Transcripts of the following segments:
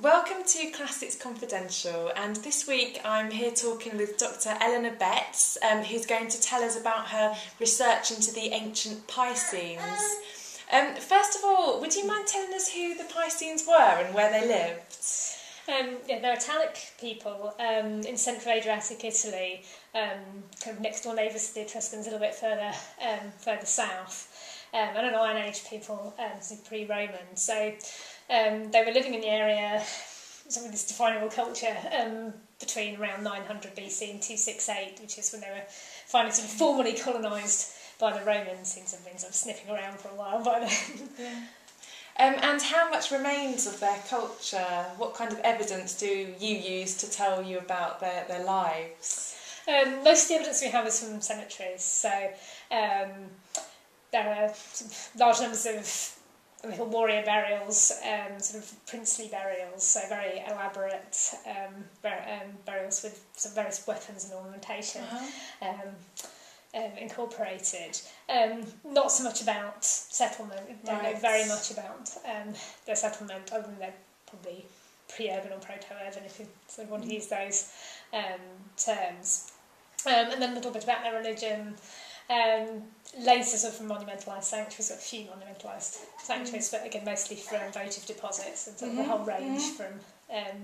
Welcome to Classics Confidential, and this week I'm here talking with Dr. Eleanor Betts, um, who's going to tell us about her research into the ancient Piscines. Um, first of all, would you mind telling us who the Piscines were and where they lived? Um, yeah, they're Italic people um, in central Adriatic Italy, um, kind of next door neighbours to the Etruscans, a little bit further um, further south. Um, and an Iron Age people, um, so pre-Roman. So Um, they were living in the area, some of this definable culture, um, between around 900 BC and 268, which is when they were finally sort of formally colonised by the Romans. Seems to have been sort of sniffing around for a while by then. Yeah. Um, and how much remains of their culture? What kind of evidence do you use to tell you about their, their lives? Um, most of the evidence we have is from cemeteries. So um, there are large numbers of warrior burials, um, sort of princely burials, so very elaborate um, bur um, burials with some various weapons and ornamentation uh -huh. um, um, incorporated. Um, not so much about settlement, right. don't know very much about um, the settlement, other than they're probably pre-urban or proto-urban, if you sort of want to mm. use those um, terms. Um, and then a little bit about their religion, Um, later sort of monumentalised sanctuaries, a few monumentalised sanctuaries, mm. but again mostly from votive deposits and sort of mm-hmm. the whole range mm-hmm. from um,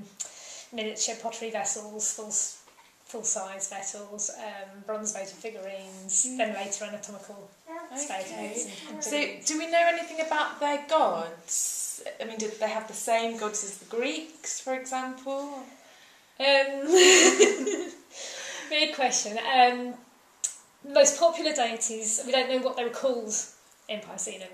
miniature pottery vessels, full full size vessels, um, bronze votive figurines, mm. then later anatomical okay. So, do we know anything about their gods? I mean, did they have the same gods as the Greeks, for example? Um, big question. Um, most popular deities, we don't know what they were called in Picenum.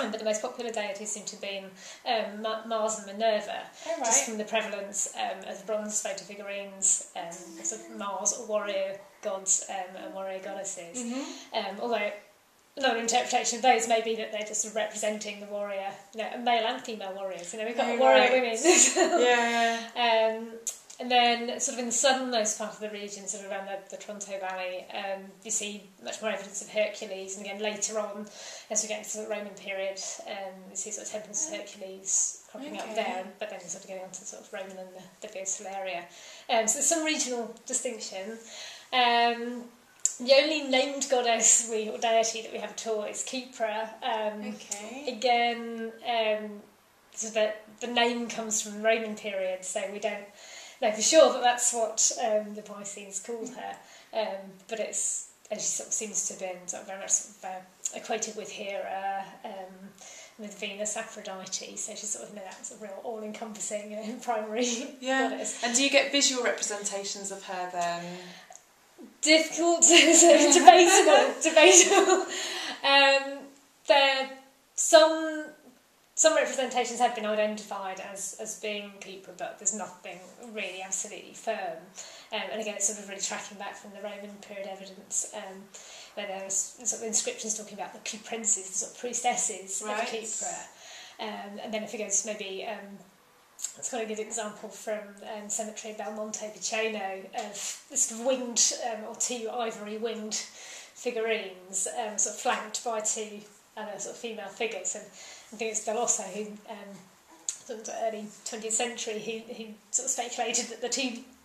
Um, but the most popular deities seem to have been um, Mars and Minerva, oh, right. just from the prevalence um, of bronze photo figurines, um, sort of Mars or warrior gods um, and warrior goddesses. Mm-hmm. Um, although another interpretation of those may be that they're just representing the warrior, you know, male and female warriors. You know, we've got oh, warrior right. women. yeah, yeah. Um, And then, sort of in the southernmost part of the region, sort of around the, the Tronto Valley, um, you see much more evidence of Hercules. And again, later on, as we get into the Roman period, um, you see sort of Temple's Hercules cropping okay. up there, but then sort of getting onto sort of Roman and the, the coastal area. Um, so there's some regional distinction. Um, the only named goddess we or deity that we have at all is Cupra. Um, okay. Again, um, so the, the name comes from the Roman period, so we don't no, for sure that that's what um, the Pisces called her. Um, but it's, and she sort of seems to have been sort of very much sort of, uh, equated with Hera, um, with Venus, Aphrodite. So she's sort of, you know, that's a real all encompassing uh, primary yeah. goddess. And do you get visual representations of her then? Difficult, debatable, debatable. Um, there some some representations have been identified as, as being Libra, but there's nothing really absolutely firm. Um, and again, it's sort of really tracking back from the Roman period evidence, um, where there's sort of inscriptions talking about the princes, the sort of priestesses right. of Cupra. Um, and then if it goes maybe, um, it's got a good example from um, Cemetery Belmonte Piceno of this winged um, or two ivory winged figurines, um, sort of flanked by two other sort of female figures. And I think it's Delosso who, um, sort of early 20th century, who, who sort of speculated that the two,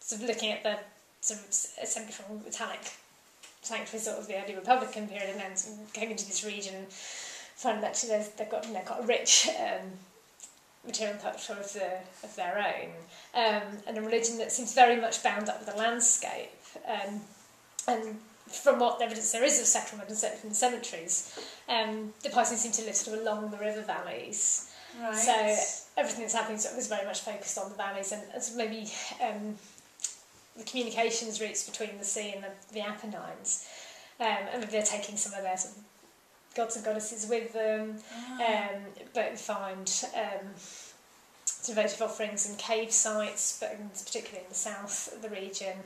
sort of looking at the sort of assembly from Italic, thankfully sort of the early Republican period, and then sort of going into this region, found that actually they've got you know, quite a rich um, material culture of, the, of their own, um, and a religion that seems very much bound up with the landscape. Um, and from what evidence there is of settlement and certainly from the cemeteries, um, the Pisces seem to live sort of along the river valleys. Right. So everything that's happening sort of is very much focused on the valleys and, and maybe um, the communications routes between the sea and the, the Apennines. Um, and they're taking some of their sort of gods and goddesses with them, Oh. um, but find um, some votive offerings and cave sites, but in, particularly in the south of the region.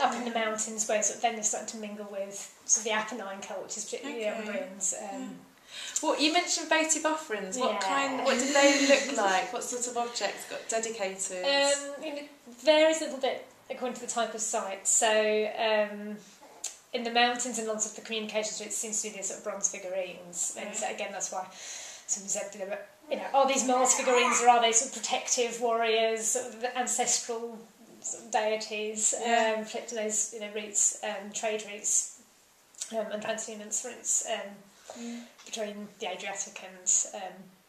Up in the mountains, where sort of then they're starting to mingle with sort of the Apennine cultures, particularly okay. the Umbrians. Um, yeah. Hmm. Well, you mentioned votive offerings. What yeah. kind? What did they look like? What sort of objects got dedicated? Um, it varies a little bit according to the type of site. So. Um, in the mountains and lots of the communication streets seems to be these sort of bronze figurines. And so again, that's why some said, you know, are these Mars figurines or are they sort of protective warriors, sort of ancestral sort of deities, um, yeah. um, flipped to those, you know, routes, um, trade routes, um, and transhumance routes. Um, between the Adriatic and um,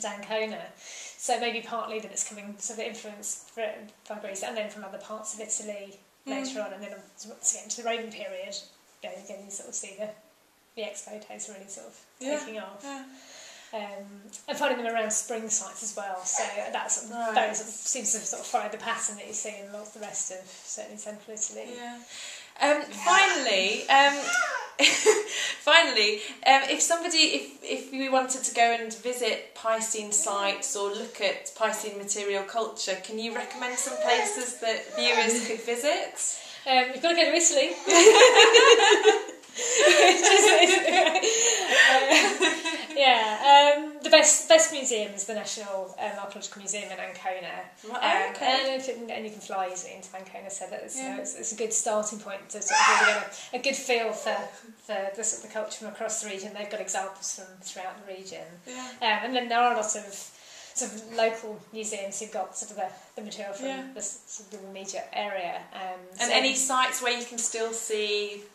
d'Ancona. So maybe partly that it's coming, so the influence by Greece and then from other parts of Italy mm. later on, and then to get into the Roman period, you, know, again, you sort of see the, the ex photos really sort of yeah. taking off. Yeah. Um, and finding them around spring sites as well, so that sort of, nice. sort of seems to sort of follow the pattern that you see in lots of the rest of certainly central Italy. Yeah. Um, yeah. Finally, um, Finally, um, if somebody, if, if we wanted to go and visit Piscean sites or look at Piscean material culture, can you recommend some places that viewers could visit? Um, have got to go to Italy. best best museum is the National um, Archaeological Museum in Ancona. Right, um, okay. and, and you can fly easily into Ancona, so that yeah. you know, it's, it's a good starting point to sort of really get a, a good feel for, for the, sort of the culture from across the region. They've got examples from throughout the region. Yeah. Um, and then there are a lot of sort of local museums who've got sort of the, the material from yeah. the sort of the immediate area. Um, and so any sites where you can still see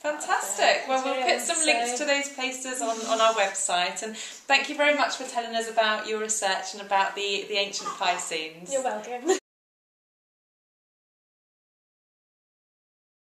Fantastic. Well, we'll put some links to those places on, on our website. And thank you very much for telling us about your research and about the, the ancient Piscenes. You're welcome.